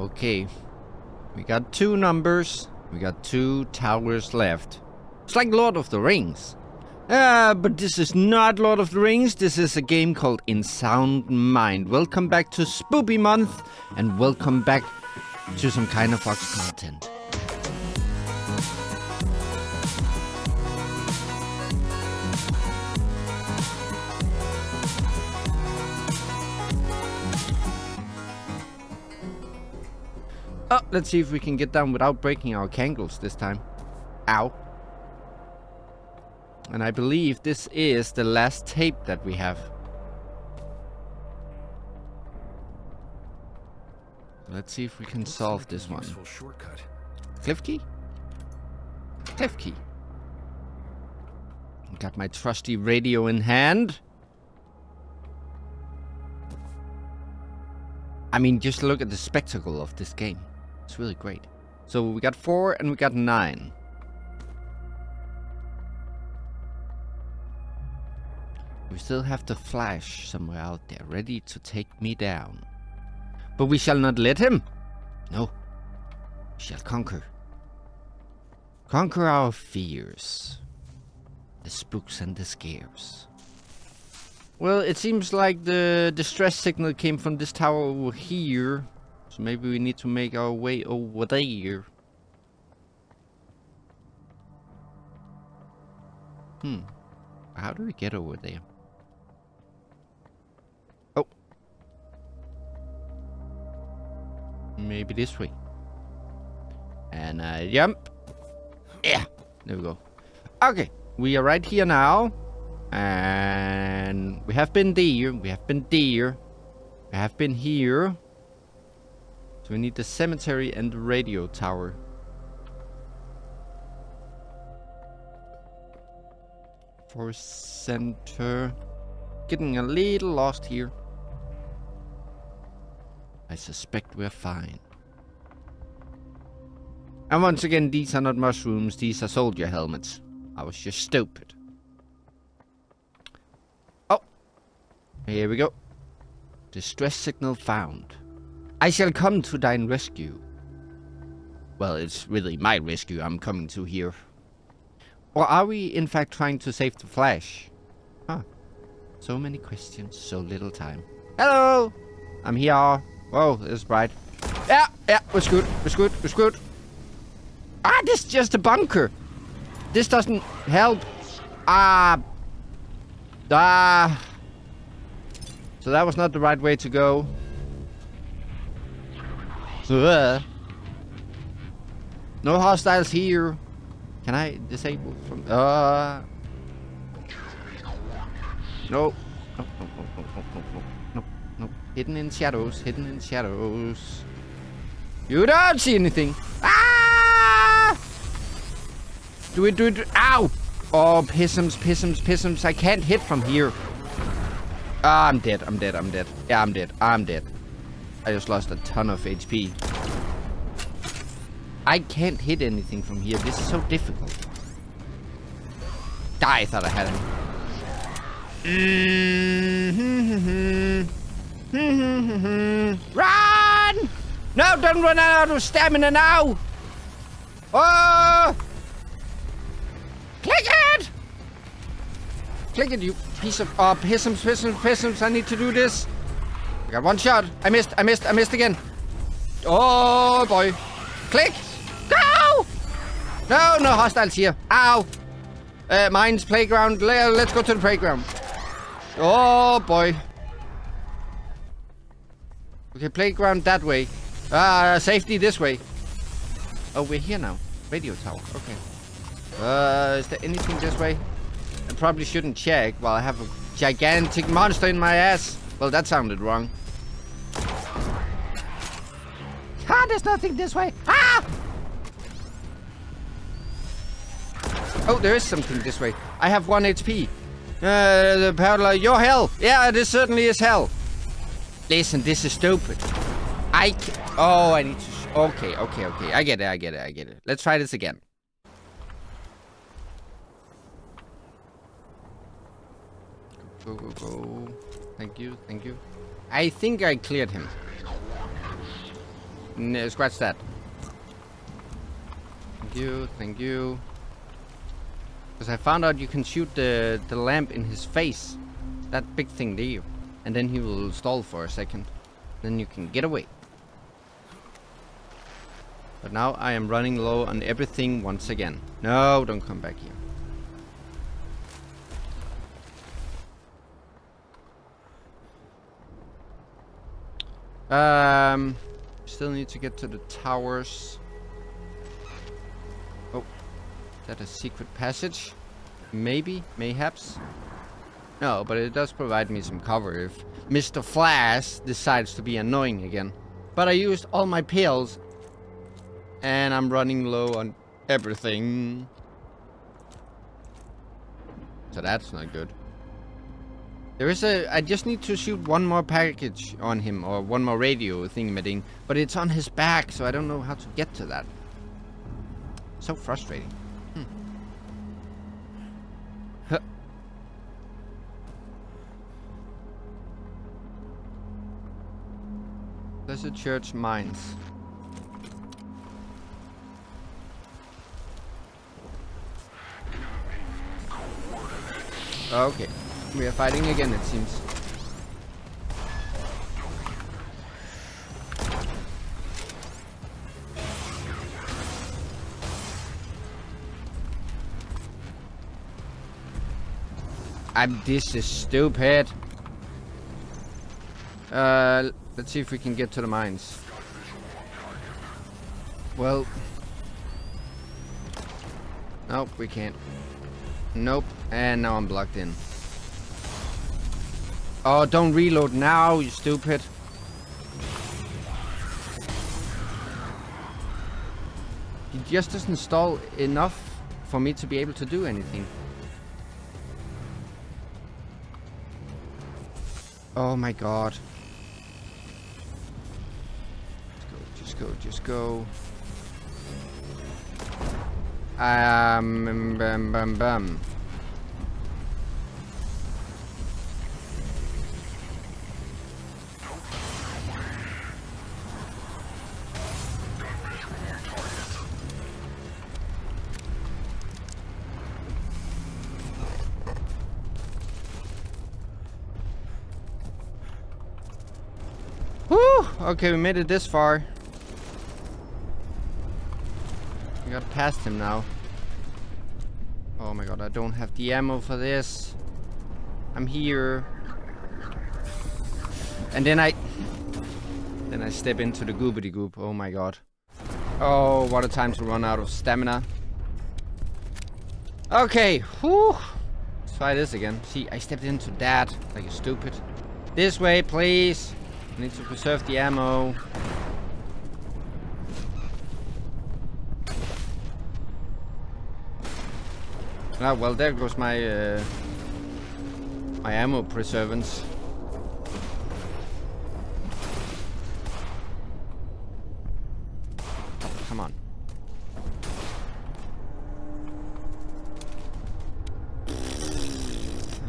Okay. We got two numbers. We got two towers left. It's like Lord of the Rings. Ah, but this is not Lord of the Rings. This is a game called In Sound Mind. Welcome back to Spoopy Month, and welcome back to some kind of Fox content. Oh, let's see if we can get down without breaking our cankles this time. Ow. And I believe this is the last tape that we have. Let's see if we can solve this one. shortcut. Cliff key? Cliff key. Got my trusty radio in hand. I mean, just look at the spectacle of this game. It's really great. So we got four and we got nine. We still have the Flash somewhere out there, ready to take me down. But we shall not let him. No. We shall conquer. Conquer our fears. The spooks and the scares. Well, it seems like the distress signal came from this tower over here. Maybe we need to make our way over there. Hmm. How do we get over there? Oh. Maybe this way. And I jump. Yeah. There we go. Okay. We are right here now. And we have been there. We have been there. We have been here. So we need the cemetery and the radio tower. Forest center. Getting a little lost here. I suspect we're fine. And once again, these are not mushrooms, these are soldier helmets. I was just stupid. Oh! Here we go. Distress signal found. I shall come to thine rescue. Well, it's really my rescue I'm coming to here. Or are we in fact trying to save the Flash? Huh. So many questions, so little time. Hello! I'm here. Whoa, it's bright. Yeah, yeah, we're screwed, we're screwed, we're screwed. Ah, this is just a bunker. This doesn't help. Ah. Ah. So that was not the right way to go. Ugh. No hostiles here. Can I disable from... Uh... No. No, no, no, no, no, no. Hidden in shadows, hidden in shadows. You don't see anything. Ah! Do it, do it, do it. Ow! Oh, pissums. Pissums. Pissums. I can't hit from here. Ah, I'm dead, I'm dead, I'm dead. Yeah, I'm dead, I'm dead. I just lost a ton of HP. I can't hit anything from here. This is so difficult. Die, I thought I had him. Mm-hmm. run! No, don't run out of stamina now! Oh! Click it! Click it, you piece of... Oh, pissums, pissums, pissums. I need to do this. I got one shot. I missed, I missed, I missed again. Oh, boy. Click! Go! No, no hostiles here. Ow! Uh, mine's playground. Let's go to the playground. Oh, boy. Okay, playground that way. Ah, uh, safety this way. Oh, we're here now. Radio tower. Okay. Uh, is there anything this way? I probably shouldn't check while I have a gigantic monster in my ass. Well, that sounded wrong. Ah, there's nothing this way. Ah! Oh, there is something this way. I have one HP. Uh, the parallel, your hell. Yeah, this certainly is hell. Listen, this is stupid. I Oh, I need to... okay, okay, okay. I get it, I get it, I get it. Let's try this again. Go, go, go. Thank you, thank you. I think I cleared him. Scratch that. Thank you, thank you. Because I found out you can shoot the, the lamp in his face. That big thing there. And then he will stall for a second. Then you can get away. But now I am running low on everything once again. No, don't come back here. Um, still need to get to the towers. Oh, that a secret passage? Maybe, mayhaps. No, but it does provide me some cover if Mr. Flash decides to be annoying again. But I used all my pills and I'm running low on everything. So that's not good. There is a... I just need to shoot one more package on him, or one more radio thingamading. But it's on his back, so I don't know how to get to that. So frustrating. Hmm. Huh. Blessed Church Mines. Okay. We are fighting again, it seems. I'm, this is stupid. Uh, let's see if we can get to the mines. Well. Nope, we can't. Nope. And now I'm blocked in. Oh, don't reload now, you stupid. He just doesn't stall enough for me to be able to do anything. Oh my god. Just go, just go, just go. Um, bum, bum, bum. Okay, we made it this far. We got past him now. Oh my god, I don't have the ammo for this. I'm here. And then I... Then I step into the goobity goop. Oh my god. Oh, what a time to run out of stamina. Okay, whew. Let's try this again. See, I stepped into that like a stupid. This way, please. I need to preserve the ammo. Ah, well, there goes my uh, my ammo preservance. Come on.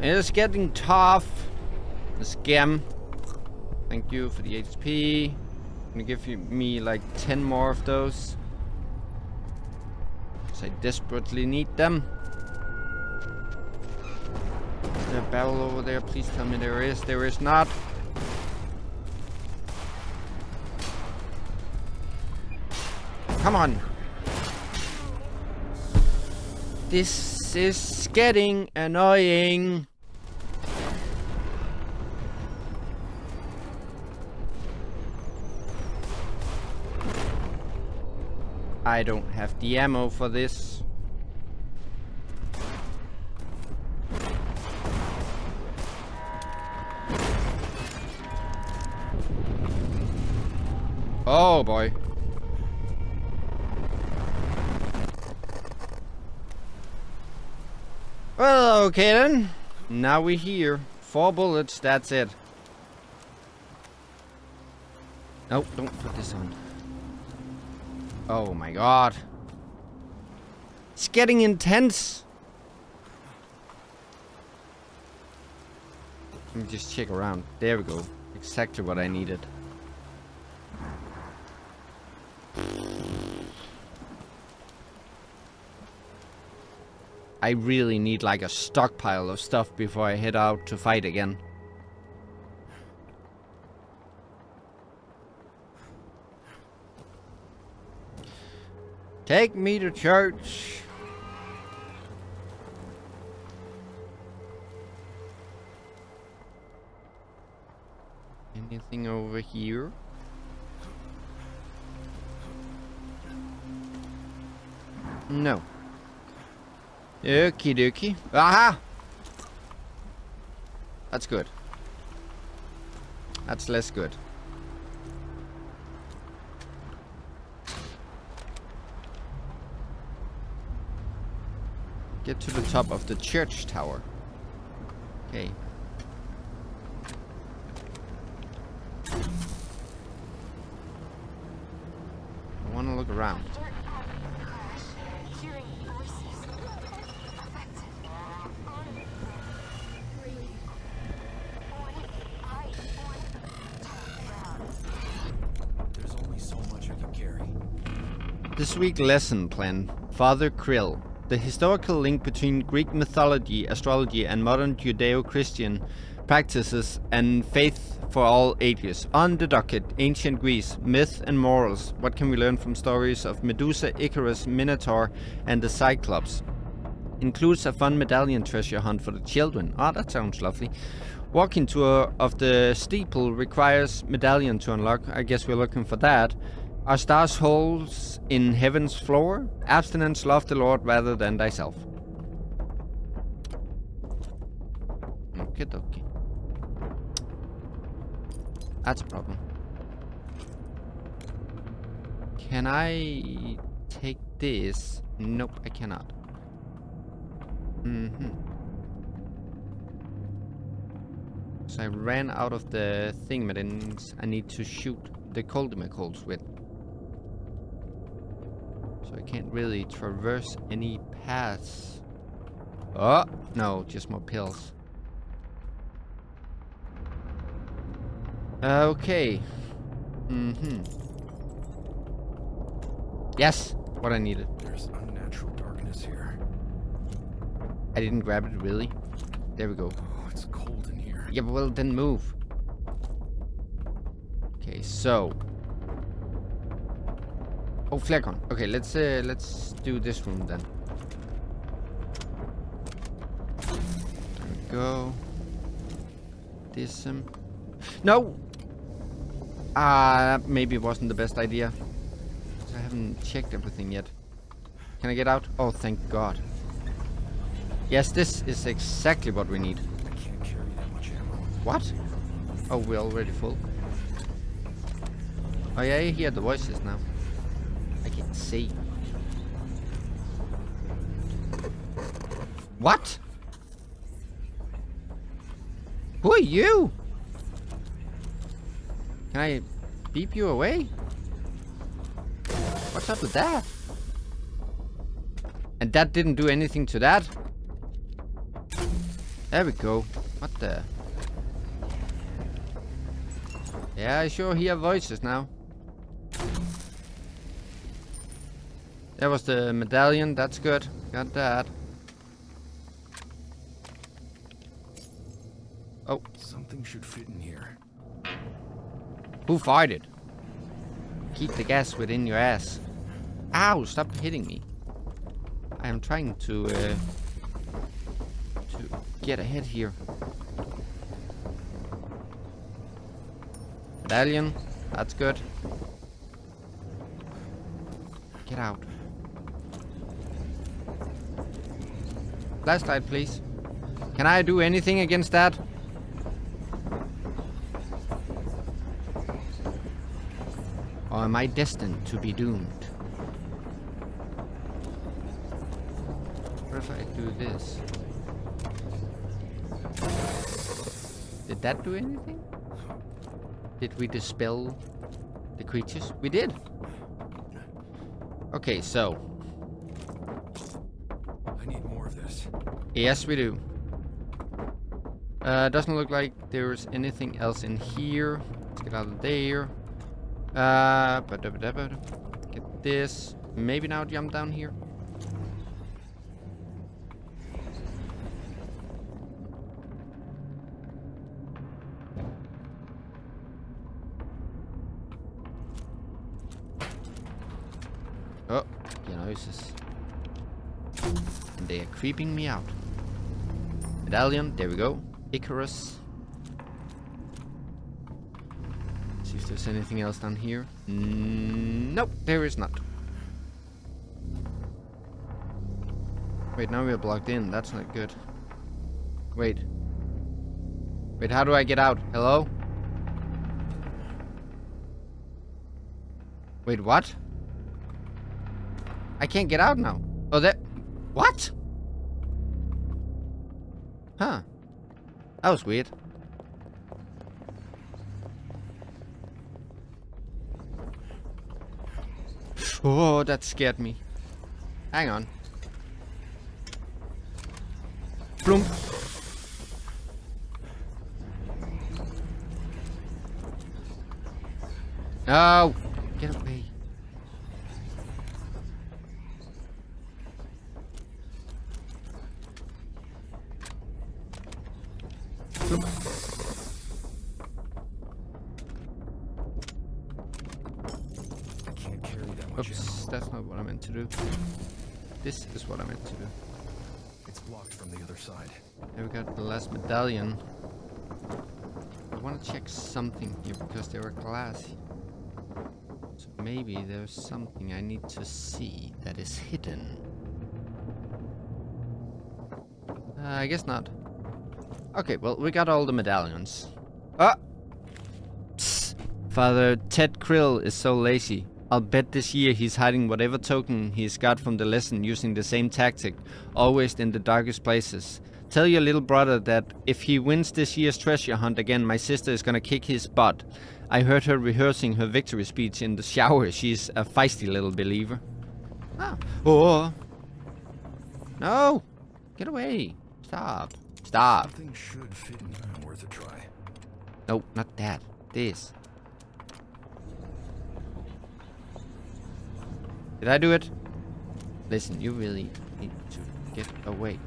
It's getting tough. The scam. Thank you for the HP. I'm Gonna give you, me like 10 more of those. Because I desperately need them. Is there a barrel over there? Please tell me there is. There is not. Come on. This is getting annoying. I don't have the ammo for this. Oh boy. Well, okay then. Now we're here. Four bullets, that's it. Nope, don't put this on. Oh my god. It's getting intense. Let me just check around. There we go. Exactly what I needed. I really need like a stockpile of stuff before I head out to fight again. Take me to church. Anything over here? No. Okie dokie. Aha! That's good. That's less good. Get to the top of the church tower. Okay. I want to look around. There's only so much I can carry. This week lesson plan Father Krill. The historical link between Greek mythology, astrology, and modern Judeo Christian practices and faith for all ages. On the docket, ancient Greece, myth and morals. What can we learn from stories of Medusa, Icarus, Minotaur, and the Cyclops? Includes a fun medallion treasure hunt for the children. Ah, that sounds lovely. Walking tour of the steeple requires medallion to unlock. I guess we're looking for that. Are stars holes in heaven's floor? Abstinence, love the Lord rather than thyself. Okay, dokie. That's a problem. Can I take this? Nope, I cannot. Mm-hmm. So I ran out of the thingamadings I need to shoot the Coldimacles with. So I can't really traverse any paths. Oh, no, just more pills. Okay. Mm-hmm. Yes, what I needed. There's unnatural darkness here. I didn't grab it, really. There we go. Oh, it's cold in here. Yeah, but well, then move. Okay, so. Oh, flare gun. Okay, let's uh, let's do this room then. There we go. This um. No. Ah, that maybe it wasn't the best idea. I haven't checked everything yet. Can I get out? Oh, thank God. Yes, this is exactly what we need. I can't carry that much ammo. What? Oh, we're already full. Oh yeah, I hear the voices now. I can see. What? Who are you? Can I beep you away? What's up with that? And that didn't do anything to that? There we go. What the? Yeah, I sure hear voices now. There was the medallion, that's good. Got that. Oh, Something should fit in here. who farted? Keep the gas within your ass. Ow, stop hitting me. I am trying to, uh, to get ahead here. Medallion, that's good. Get out. Flashlight, please. Can I do anything against that? Or am I destined to be doomed? What if I do this? Did that do anything? Did we dispel the creatures? We did. Okay, so. Yes, we do. Uh, doesn't look like there's anything else in here. Let's get out of there. Uh, get this. Maybe now jump down here. Oh, you know. They are creeping me out. Medallion, there we go. Icarus. See if there's anything else down here. Mm, nope, there is not. Wait, now we're blocked in. That's not good. Wait. Wait, how do I get out? Hello? Wait, what? I can't get out now. Oh, that... What? Huh. That was weird. Oh, that scared me. Hang on. Bloom. No! Get away. Bloom. I can't carry that much ammo. Oops, that's not what I meant to do. This is what I meant to do. It's blocked from the other side. There we got the last medallion. I want to check something here because they were glass. So maybe there's something I need to see that is hidden. Uh, I guess not. Okay, well, we got all the medallions. Ah! Psst. Father Ted Krill is so lazy. I'll bet this year he's hiding whatever token he's got from the lesson using the same tactic, always in the darkest places. Tell your little brother that if he wins this year's treasure hunt again, my sister is gonna kick his butt. I heard her rehearsing her victory speech in the shower. She's a feisty little believer. Ah. Oh. No. Get away. Stop. Stop. Something should fit in. Worth a try. No, not that. This. Did I do it? Listen, you really need to get away.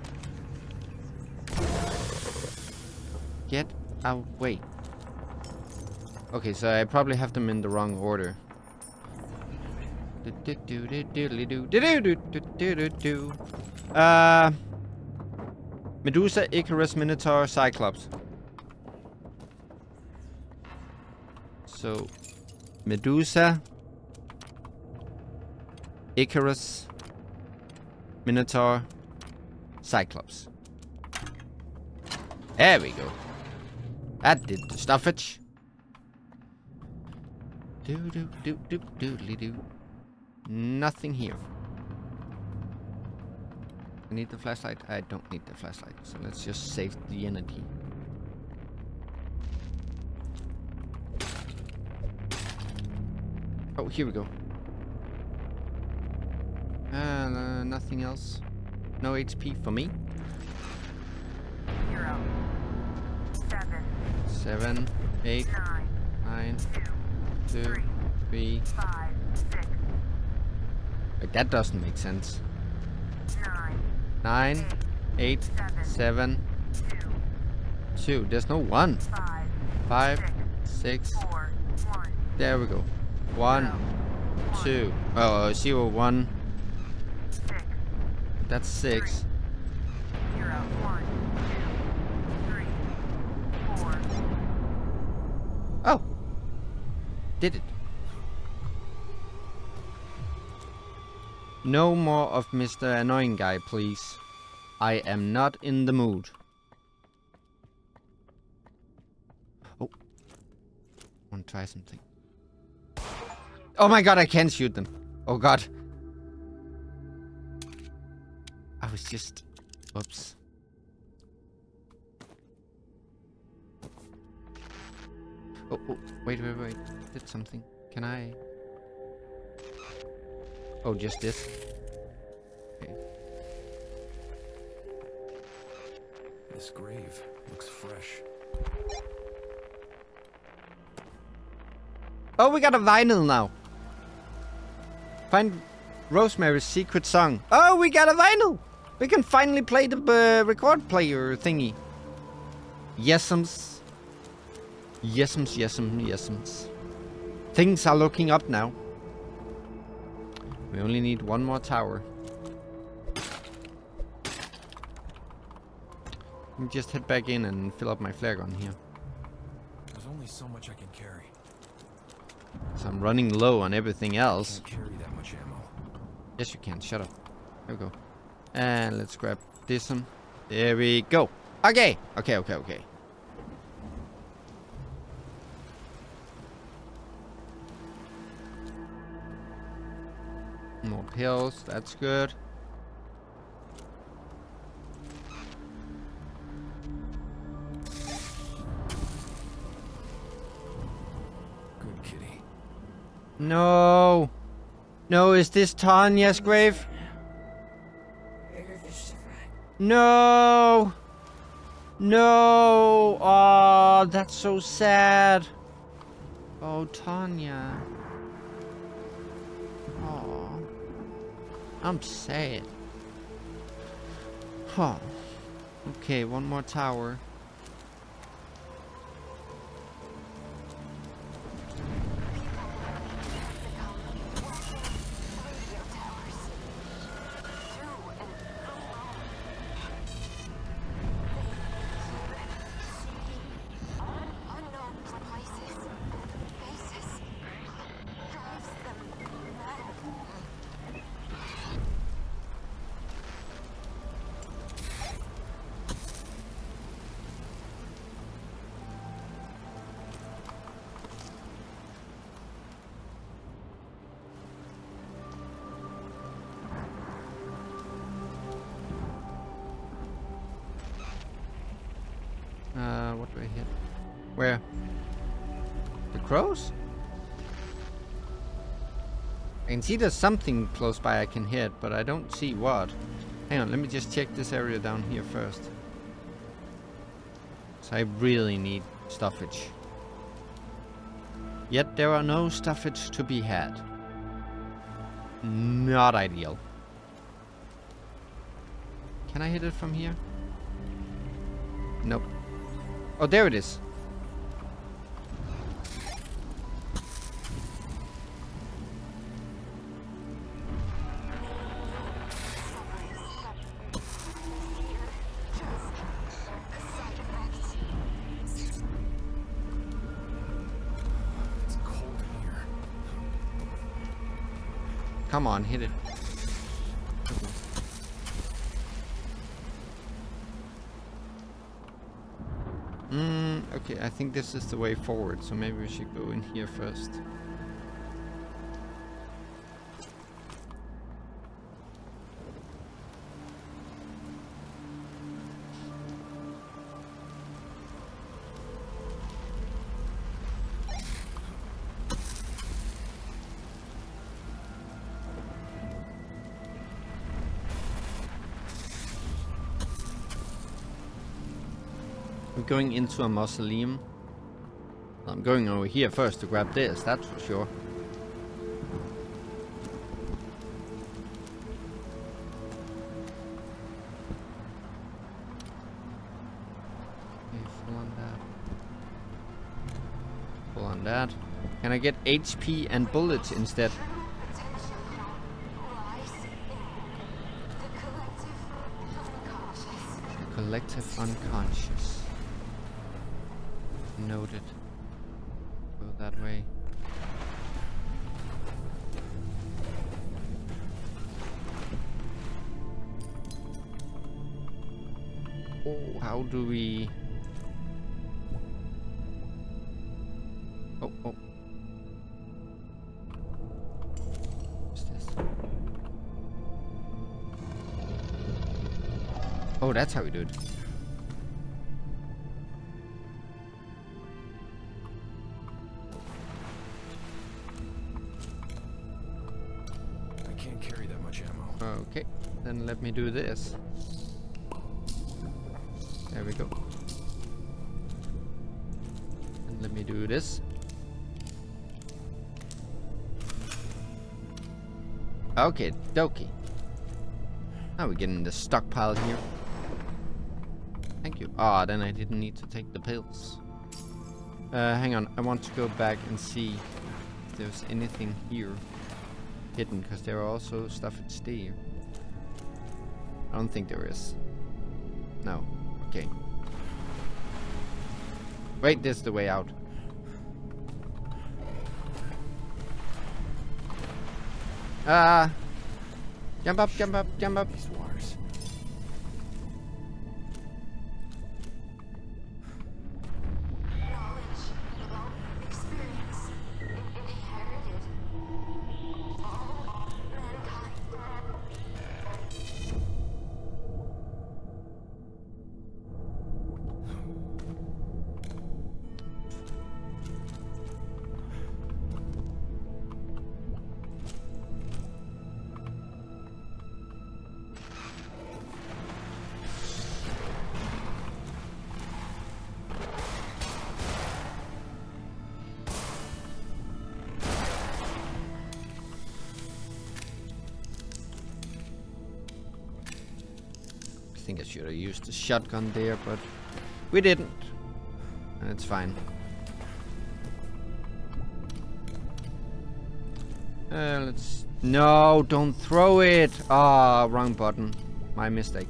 Get away. Okay, so I probably have them in the wrong order. Uh, Medusa, Icarus, Minotaur, Cyclops. So, Medusa, Icarus, Minotaur, Cyclops. There we go. That did the stuffage. Do do do do doodly do. Nothing here. I need the flashlight. I don't need the flashlight. So let's just save the energy. Oh, here we go. Uh, nothing else. No HP for me. Zero, seven, Seven, eight, nine, nine, two, two, three. five, six, Wait, that doesn't make sense. nine, Nine, eight, seven, two, two. There's no one. five, Five, six, six. four, one, There we go. One, two. Oh, zero, one. That's six. zero, one, two, three, four, Oh. Did it. No more of Mr. Annoying Guy, please. I am not in the mood. Oh. I Want to try something. Oh my god, I can't shoot them. Oh god. I was just... Whoops. Oh, oh, wait, wait, wait. Did something. Can I... Oh, just this? Okay. This grave looks fresh. Oh, we got a vinyl now. Find Rosemary's secret song. Oh, we got a vinyl. We can finally play the uh, record player thingy. Yesums. Yesums, yesums, yesums. Things are looking up now. We only need one more tower. Let me just head back in and fill up my flare gun here. There's only so much I can carry. So I'm running low on everything else. Carry that much ammo. Yes, you can. Shut up. There we go. And let's grab this one. There we go. Okay. Okay, okay, okay. More pills. That's good. Good kitty. No. No, is this Tanya's grave? No. No. Oh, that's so sad. Oh, Tanya. Oh. I'm sad. Huh. Okay, one more tower. See there's something close by I can hit, but I don't see what. Hang on, let me just check this area down here first. So I really need stuffage. Yet there are no stuffage to be had. Not ideal. Can I hit it from here? Nope. Oh, there it is. Come on, hit it. Mm, okay, I think this is the way forward, so maybe we should go in here first. Going into a mausoleum. I'm going over here first to grab this, that's for sure. Okay, full on that. Full on that. Can I get HP and bullets instead? Tension rise in the collective unconscious. Noted. Go that way. Oh, how do we... Oh, oh. What's this? Oh, that's how we do it. Then let me do this. There we go. And let me do this. Okay, dokie. Now we're getting the stockpile here. Thank you. Ah, then I didn't need to take the pills. Uh, hang on, I want to go back and see if there's anything here. hidden because there are also stuff at stay. I don't think there is. No. Okay. Wait, this is the way out. Ah! jump up, jump up, jump up. Think I should have used the shotgun there, but we didn't. And it's fine. Uh, let's... No, don't throw it! Ah, wrong button. My mistake.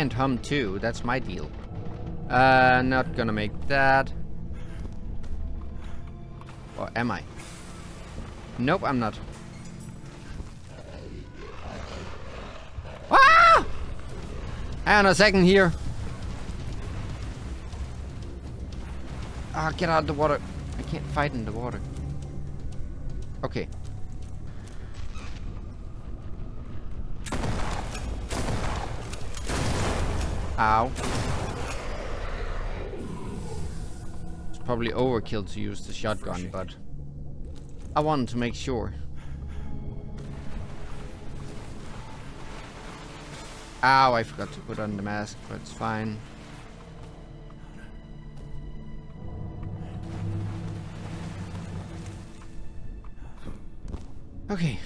Can't hum too. That's my deal. Uh, not gonna make that. Or am I? Nope, I'm not. Ah! Hang on a second here. Ah, get out of the water. I can't fight in the water. Ow. It's probably overkill to use the shotgun, but I wanted to make sure. Ow, I forgot to put on the mask, but it's fine. Okay.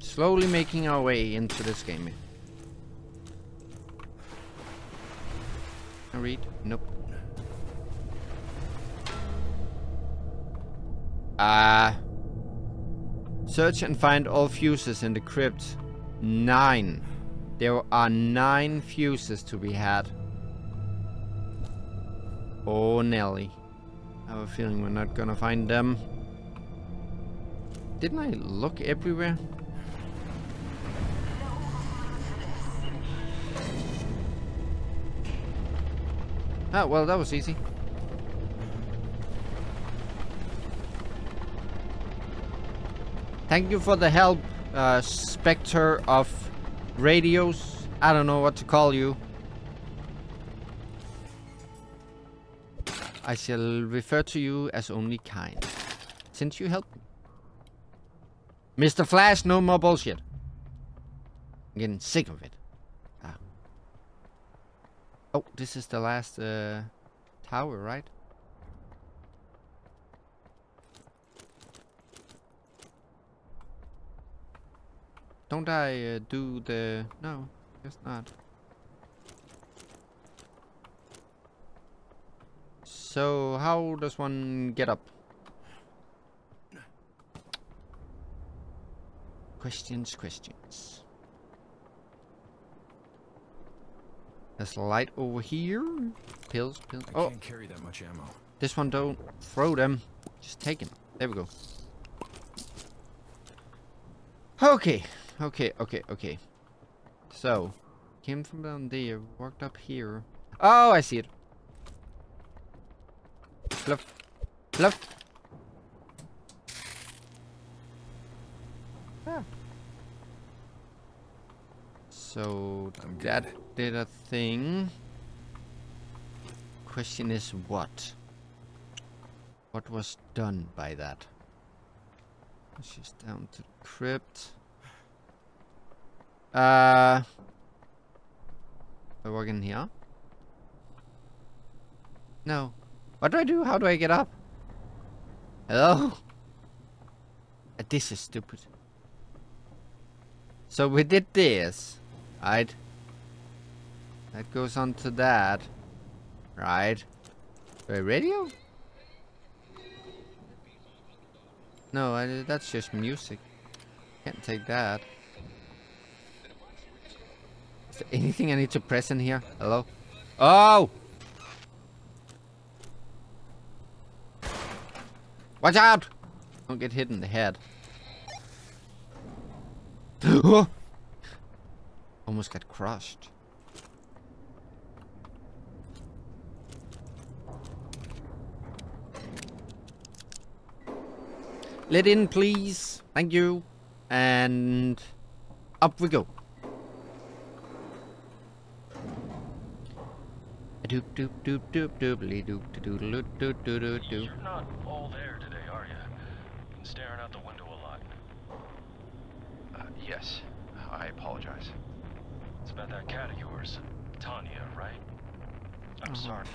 Slowly making our way into this game. I read? Nope. Uh, search and find all fuses in the crypt. Nine. There are nine fuses to be had. Oh, Nelly. I have a feeling we're not gonna find them. Didn't I look everywhere? Oh, well, that was easy. Thank you for the help, uh, Spectre of Radios. I don't know what to call you. I shall refer to you as only kind. Since you helped me. Mr. Flash, no more bullshit. I'm getting sick of it. Oh, this is the last uh, tower, right? Don't I uh, do the... No, guess not. So, how does one get up? Questions, questions. There's a light over here. Pills, pills. I Oh, can't carry that much ammo. this one don't throw them. Just take them. There we go. Okay, okay, okay, okay. So, came from down there, walked up here. Oh, I see it. Fluff. Fluff. Ah. So, I'm that good. did a thing. question is what? What was done by that? She's down to the crypt. Uh, I walk in here? No. What do I do? How do I get up? Hello? Uh, This is stupid. So we did this, right? That goes on to that, right? Wait, radio? No, I, that's just music. Can't take that. Is there anything I need to press in here? Hello? Oh! Watch out! Don't get hit in the head. Almost got crushed. Let in, please. Thank you. And up we go. Doop doop doop doop doop doop doop doop doop doop doop. You're not all there today, are you? Been staring out the window a lot. Uh, yes. I apologize. It's about that cat of yours, Tanya, right? I'm mm-hmm. sorry.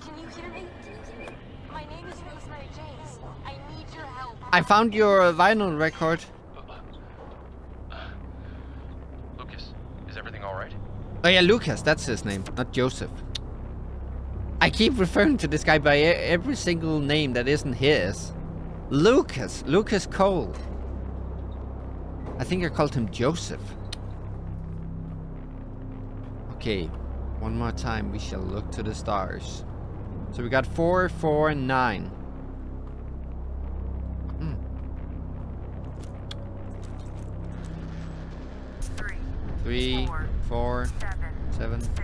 Can you hear me? Can you hear me? My name is Rosemary James. I need your help. I found your vinyl record. Uh, Lucas, is everything all right? Oh yeah, Lucas, that's his name, not Joseph. I keep referring to this guy by e- every single name that isn't his. Lucas, Lucas Cole. I think I called him Joseph. Okay, one more time we shall look to the stars. So we got four, four, and nine. Hmm. Three, Three, Four. four, seven, seven. six,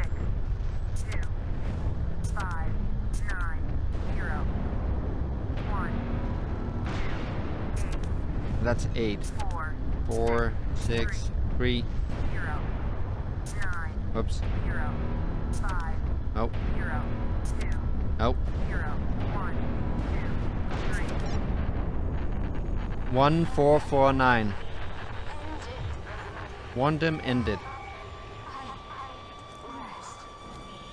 two, five, nine, zero, one, two, eight, That's eight. four, Four, six, three. nine, Oops. zero, five, Oh, zero, two, oh. zero, one, two, three. One, four, four, nine. Ended. Want them ended. I, I rest.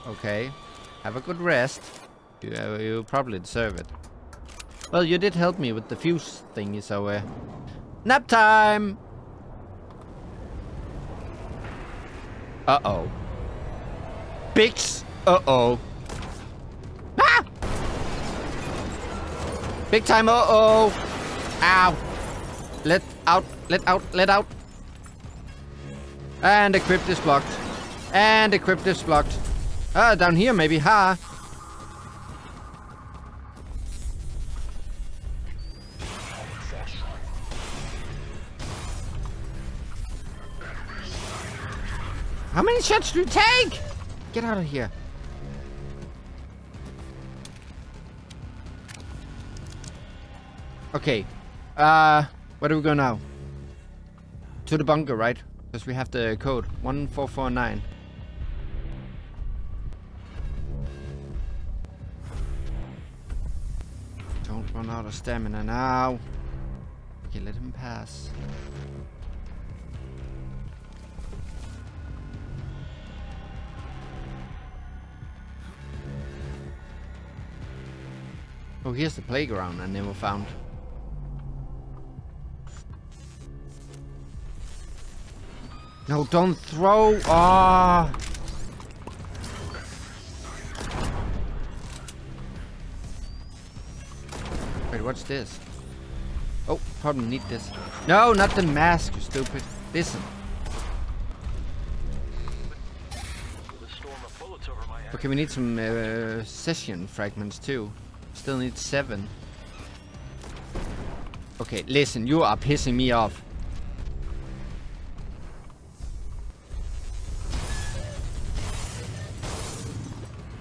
Okay. Have a good rest. You, uh, you probably deserve it. Well, you did help me with the fuse thingy, so uh, nap time. Uh oh. Bix. Uh oh. Ah! Big time. Uh oh. Ow. Let out. Let out. Let out. And the crypt is blocked. And the crypt is blocked. Ah, down here maybe. Ha. How many shots do you take? Get out of here. Okay. Uh, where do we go now? To the bunker, right? Because we have the code. 1449. Don't run out of stamina now. Okay, let him pass. Oh, here's the playground I never found. No, don't throw! Ah! Wait, what's this? Oh, probably need this. No, not the mask, you stupid. Listen. The storm of bullets over my head. Okay, we need some uh, session fragments too. Still need seven. Okay, listen, you are pissing me off.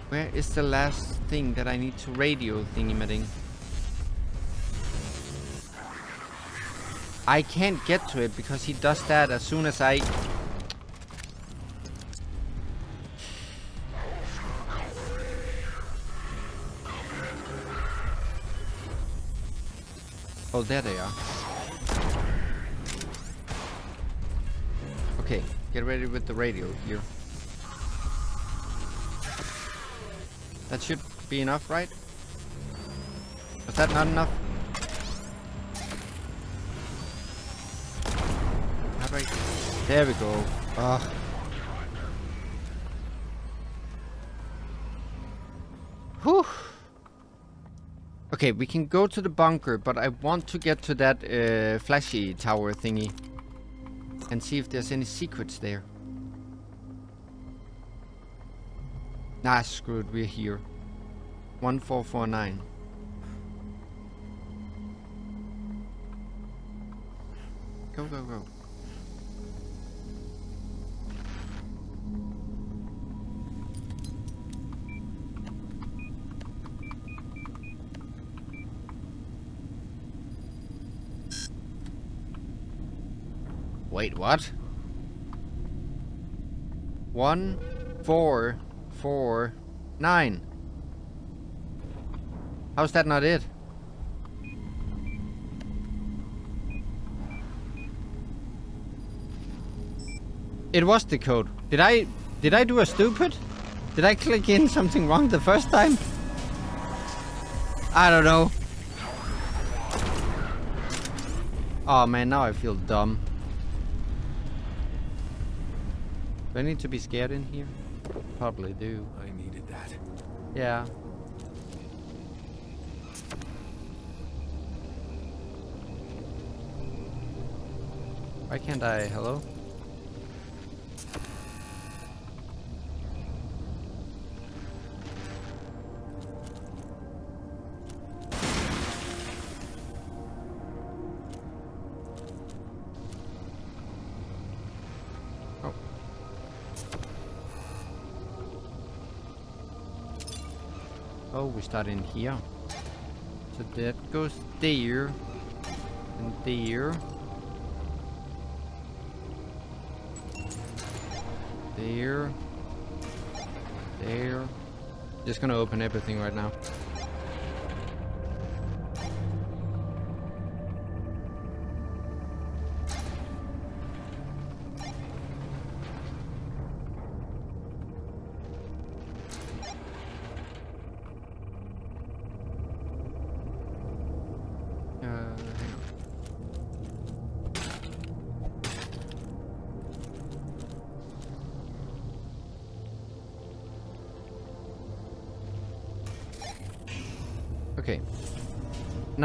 Where is the last thing that I need to radio thingy-madding? I can't get to it because he does that as soon as I... Oh, there they are. Okay, get ready with the radio here. That should be enough, right? Was that not enough? Not right. There we go. Ugh. Okay, we can go to the bunker, but I want to get to that uh, flashy tower thingy. And see if there's any secrets there. Nah, screwed, we're here. 1449. Go, go, go. Wait, what? One, four, four, nine. How's that not it? It was the code. Did I did I do a stupid? Did I click in something wrong the first time? I don't know. Oh man, now I feel dumb. Do I need to be scared in here? Probably do. I needed that. Yeah. Why can't I? Hello? Oh, we start in here. So that goes there. And there. There. There. Just gonna open everything right now.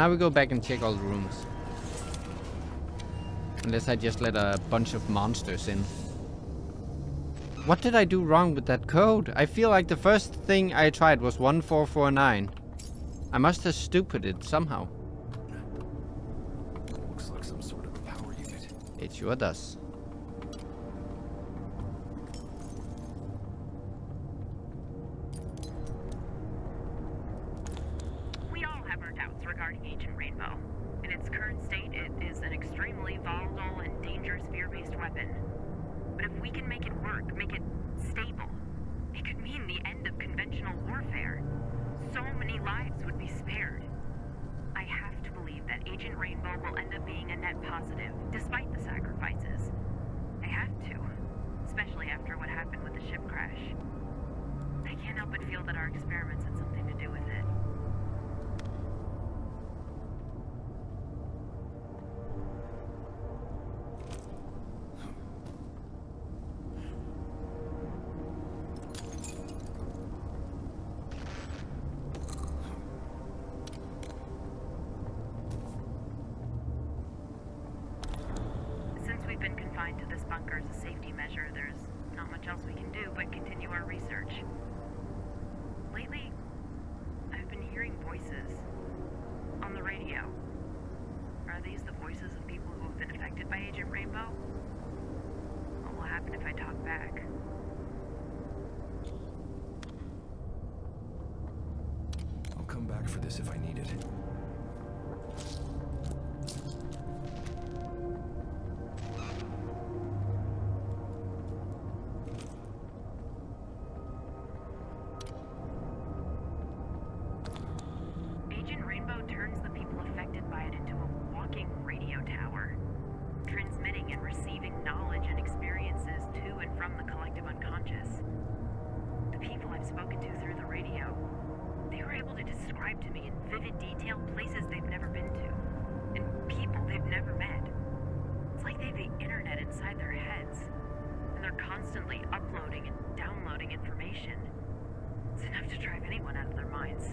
Now we go back and check all the rooms. Unless I just let a bunch of monsters in. What did I do wrong with that code? I feel like the first thing I tried was 1449. I must have stupided somehow. Looks like some sort of power unit. It sure does. Continue our research. Lately, I've been hearing voices on the radio. Are these the voices of people who have been affected by Agent Rainbow? What will happen if I talk back? I'll come back for this if I need it. Constantly uploading and downloading information. It's enough to drive anyone out of their minds.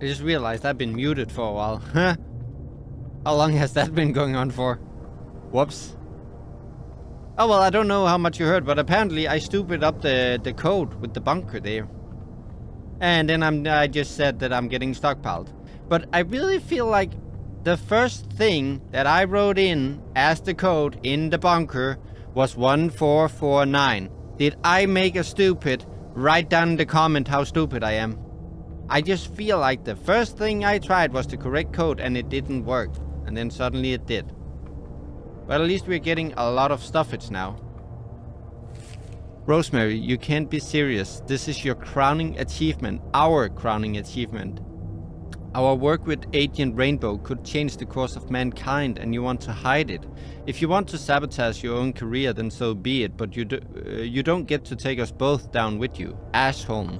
I just realized I've been muted for a while. How long has that been going on for? Whoops. Oh well, I don't know how much you heard, but apparently I stupid up the, the code with the bunker there. And then I'm, I just said that I'm getting stockpiled. But I really feel like the first thing that I wrote in as the code in the bunker was 1449. Did I make a stupid? Write down in the comment how stupid I am. I just feel like the first thing I tried was the correct code and it didn't work. And then suddenly it did. But at least we're getting a lot of stuffage now. Rosemary, you can't be serious. This is your crowning achievement. Our crowning achievement. Our work with Agent Rainbow could change the course of mankind and you want to hide it. If you want to sabotage your own career, then so be it, but you, do, uh, you don't get to take us both down with you. Ash Holm.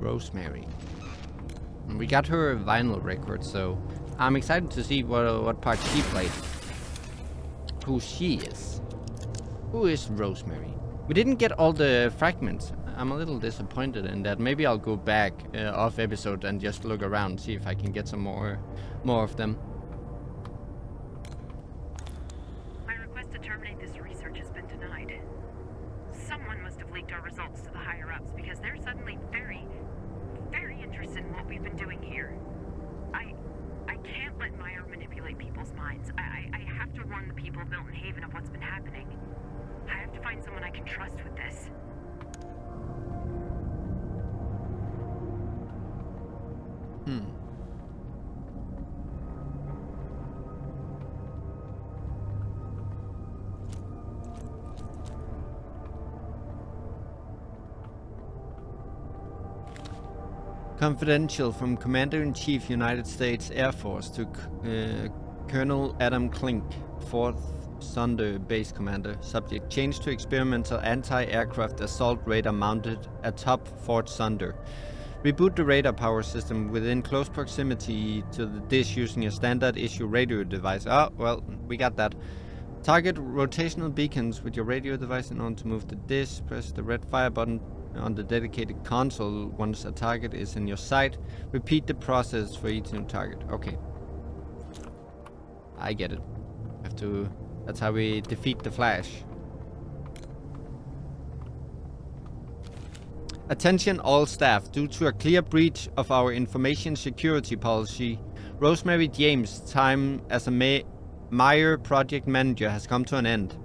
Rosemary. We got her vinyl record, so I'm excited to see what what part she played. Who she is. Who is Rosemary? We didn't get all the fragments. I'm a little disappointed in that. Maybe I'll go back uh, off episode and just look around, see if I can get some more, more of them. My request to terminate this research has been denied. Someone must have leaked our results to the higher ups because they're suddenly very, very interested in what we've been doing here. I, I can't let Meyer manipulate people's minds. I, I, I have to warn the people of Milton Haven of what's been happening. I have to find someone I can trust with this. Hmm. Confidential from Commander-in-Chief United States Air Force to uh, Colonel Adam Klink, Fort Sunder Base Commander. Subject changed to experimental anti-aircraft assault radar mounted atop Fort Sunder. Reboot the radar power system within close proximity to the dish using a standard issue radio device. Oh, well, we got that. Target rotational beacons with your radio device in order to move the dish. Press the red fire button on the dedicated console once a target is in your sight. Repeat the process for each new target. Okay. I get it. Have to... That's how we defeat the Flash. Attention all staff, due to a clear breach of our information security policy, Rosemary James' time as a Meyer project manager has come to an end.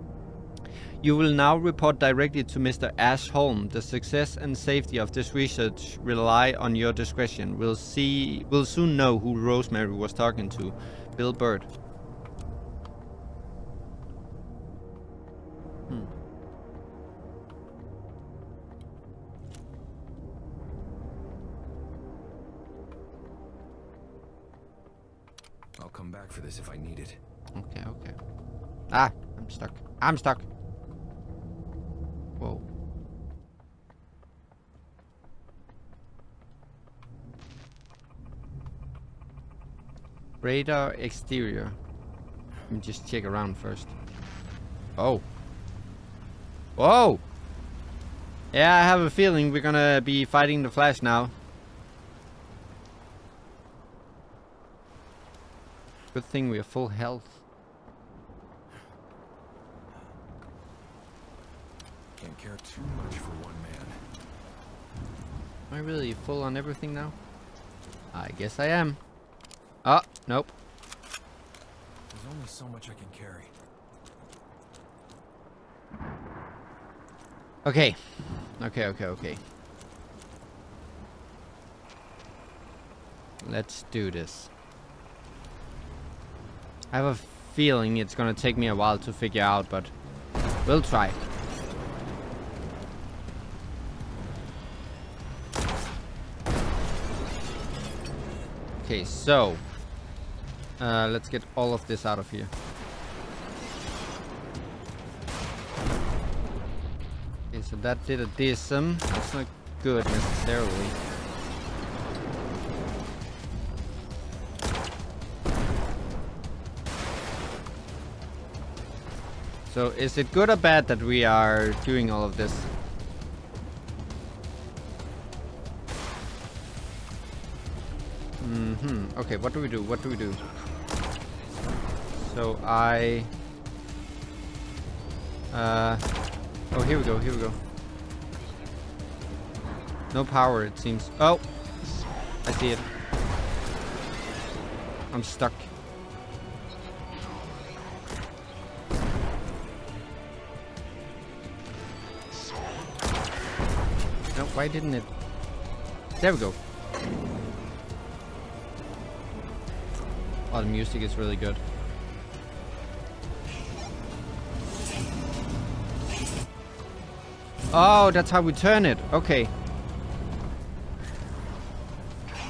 You will now report directly to Mr. Ash Holm. The success and safety of this research rely on your discretion. We'll see we'll soon know who Rosemary was talking to. Bill Bird. Hmm. I'll come back for this if I need it. Okay, okay. Ah, I'm stuck. I'm stuck. Whoa. Radar exterior. Let me just check around first. Oh. Whoa! Yeah, I have a feeling we're gonna be fighting the Flash now. Good thing we're full health. Can't care too much for one man. Am I really full on everything now? I guess I am. Ah, nope. There's only so much I can carry. Okay. Okay, okay, okay. Let's do this. I have a feeling it's gonna take me a while to figure out, but we'll try. Okay, so uh, let's get all of this out of here. Okay, so that did a dism. That's not good necessarily. So is it good or bad that we are doing all of this? Okay, what do we do? What do we do? So I... Uh... Oh, here we go, here we go. No power, it seems. Oh! I see it. I'm stuck. No, why didn't it? There we go. Oh, the music is really good. Oh, that's how we turn it. Okay.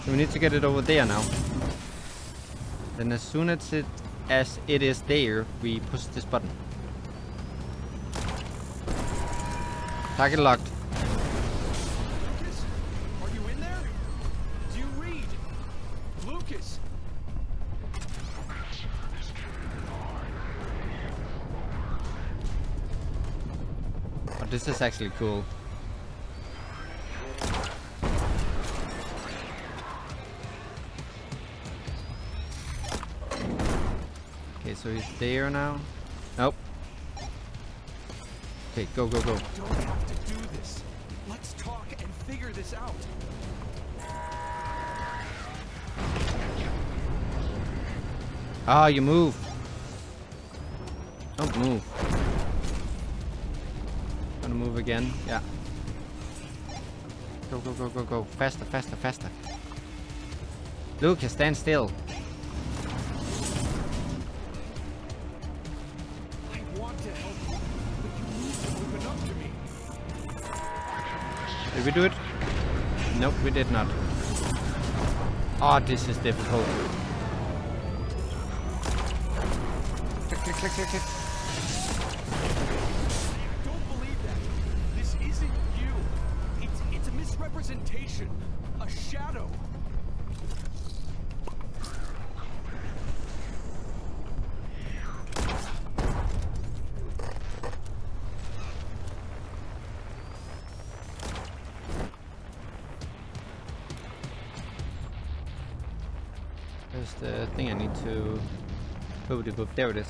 So we need to get it over there now. Then as soon as it as it is there, we push this button. Target locked. This is actually cool. Okay, so he's there now. Nope. Okay, go, go, go. Don't have to do this. Let's talk and figure this out. Ah, you move. Don't move. Gonna move again. Yeah. Go, go, go, go, go. Faster, faster, faster. Lucas, stand still. I want to help you, but you need to open up to me. Did we do it? Nope, we did not. Oh, this is difficult. Click, click, click, There's the thing I need to... Boop, there it is.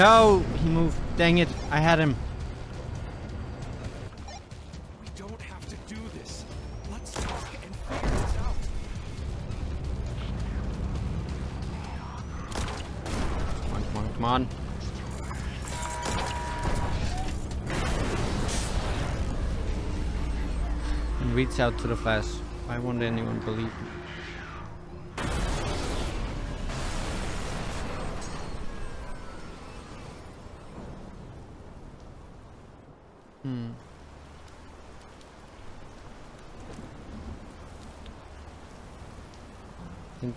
No! He moved. Dang it. I had him. We don't have to do this. Let's talk and figure this out. Come on, come on, come on. And reach out to the flash. Why won't anyone believe me?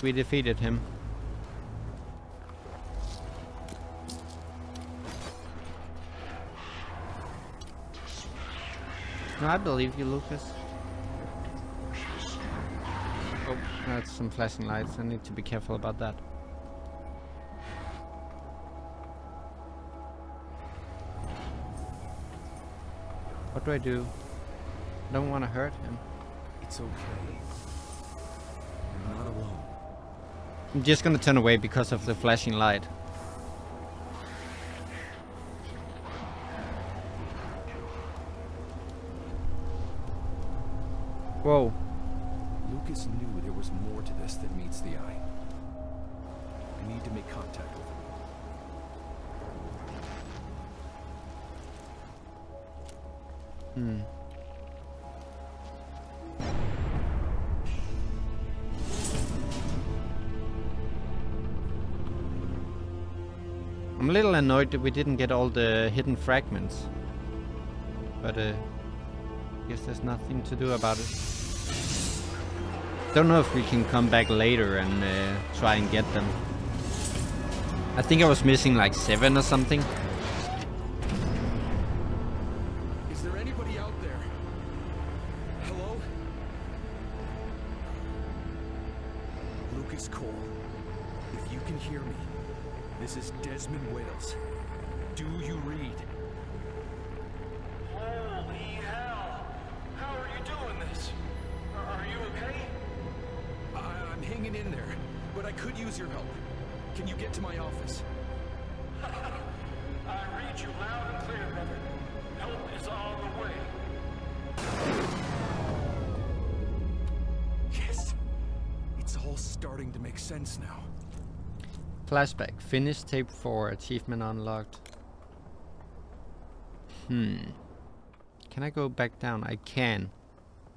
We defeated him. No, I believe you, Lucas. Oh, that's some flashing lights. I need to be careful about that. What do I do? I don't want to hurt him. It's okay. I'm just gonna turn away because of the flashing light. Whoa. Annoyed that we didn't get all the hidden fragments. But uh guess there's nothing to do about it. Don't know if we can come back later and uh, try and get them. I think I was missing like seven or something. Finish tape 4. Achievement unlocked. Hmm. Can I go back down? I can.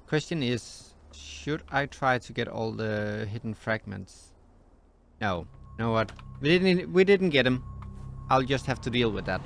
Question is, should I try to get all the hidden fragments? No. You know what? We didn't we didn't get them. I'll just have to deal with that.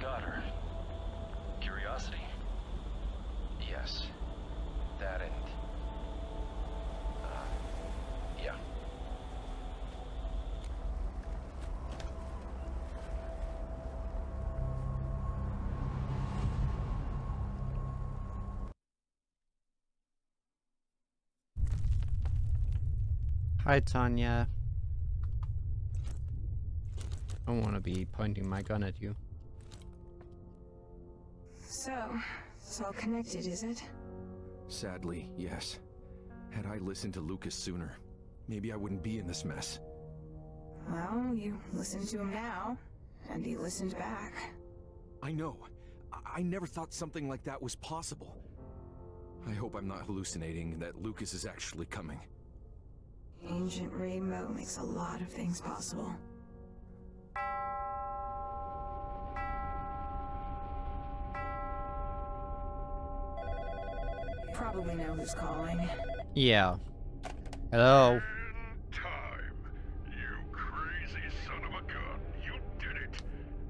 Got her? Curiosity? Yes. That and... Uh, yeah. Hi, Tanya. I don't want to be pointing my gun at you. So, it's all connected, is it? Sadly, yes. Had I listened to Lucas sooner, maybe I wouldn't be in this mess. Well, you listen to him now, and he listened back. I know. I, I never thought something like that was possible. I hope I'm not hallucinating that Lucas is actually coming. Agent Rainbow makes a lot of things possible. Probably know who's calling. Yeah. Hello. Time, you crazy son my god, you did it!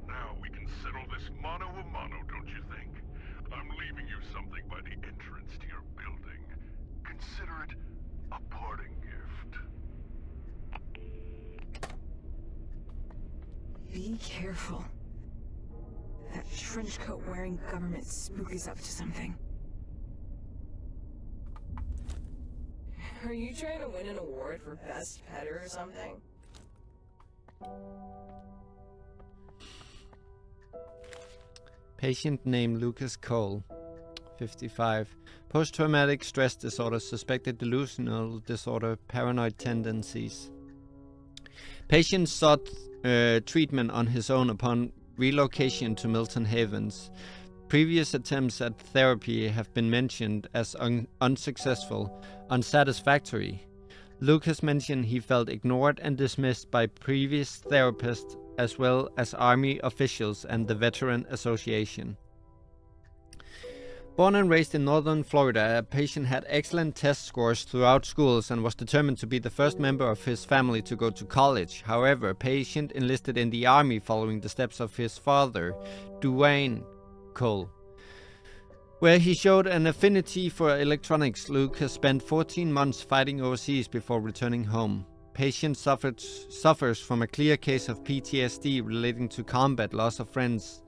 Now we can settle this mano a mano, don't you think? I'm leaving you something by the entrance to your building. Consider it a parting gift. Be careful. That trench coat wearing government spook is up to something. Are you trying to win an award for best petter or something? Patient named Lucas Cole, 55. Post traumatic stress disorder, suspected delusional disorder, paranoid tendencies. Patient sought uh, treatment on his own upon relocation to Milton Havens. Previous attempts at therapy have been mentioned as un- unsuccessful, unsatisfactory. Lucas mentioned he felt ignored and dismissed by previous therapists as well as Army officials and the Veteran Association. Born and raised in northern Florida, a patient had excellent test scores throughout schools and was determined to be the first member of his family to go to college. However, patient enlisted in the army following the steps of his father, Duane Cole. Where he showed an affinity for electronics, Luke has spent 14 months fighting overseas before returning home. Patient suffered, suffers from a clear case of PTSD relating to combat, loss of friends.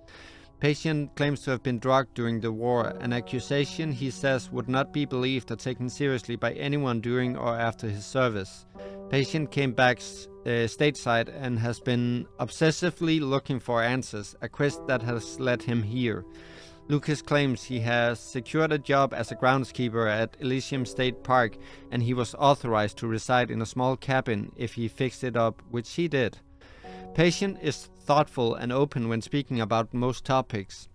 Patient claims to have been drugged during the war, an accusation he says would not be believed or taken seriously by anyone during or after his service. Patient came back uh, stateside and has been obsessively looking for answers, a quest that has led him here. Lucas claims he has secured a job as a groundskeeper at Elysium State Park and he was authorized to reside in a small cabin if he fixed it up, which he did. Patient is thoughtful and open when speaking about most topics.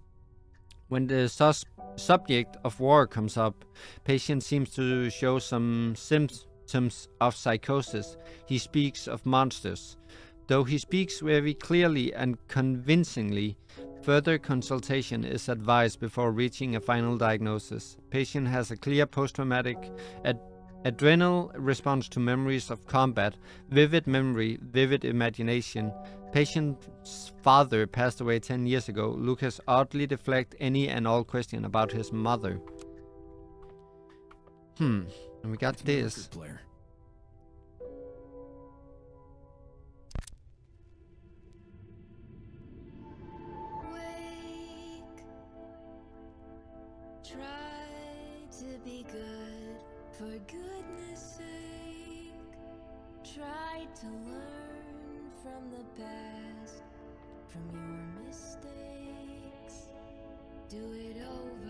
When the sus- subject of war comes up, Patient seems to show some symptoms of psychosis. He speaks of monsters. Though he speaks very clearly and convincingly, Further consultation is advised before reaching a final diagnosis. Patient has a clear post-traumatic ad- adrenal response to memories of combat, vivid memory, vivid imagination. Patient's father passed away 10 years ago. Lucas oddly deflect any and all question about his mother. Hmm, and we got this. player. For goodness sake. Try to learn from the past, from your mistakes. Do it over,